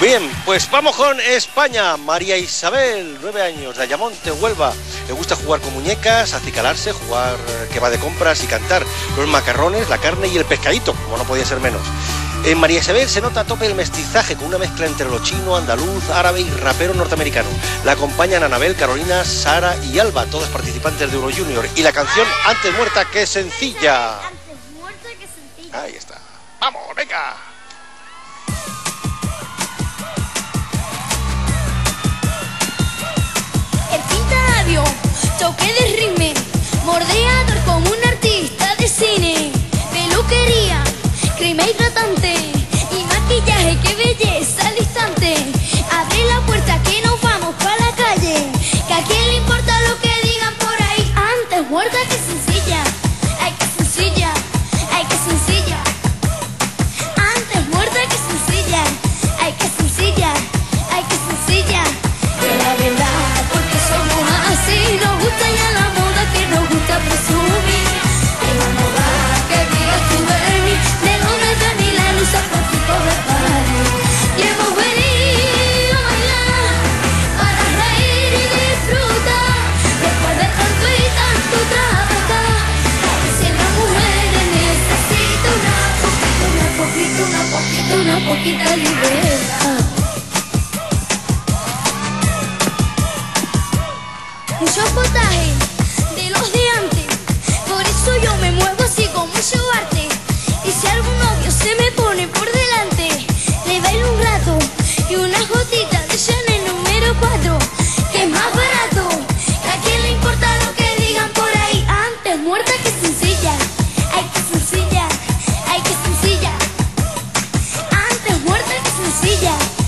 Bien, pues vamos con España. María Isabel, nueve años, de Ayamonte, Huelva. Le gusta jugar con muñecas, acicalarse, jugar eh, que va de compras y cantar los macarrones, la carne y el pescadito, como no podía ser menos. En María Isabel se nota a tope el mestizaje con una mezcla entre lo chino, andaluz, árabe y rapero norteamericano. La acompañan Anabel, Carolina, Sara y Alba, todas participantes de Euro Junior. Y la canción Antes muerta que sencilla. Antes muerta que sencilla. Ahí está. Vamos, venga. remake retante. a Coquita Oliveira. Deixa eu botar, hein? Sevilla.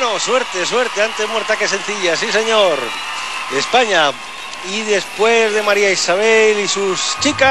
Bueno, suerte, suerte, antes muerta que sencilla, sí señor. España. Y después de María Isabel y sus chicas.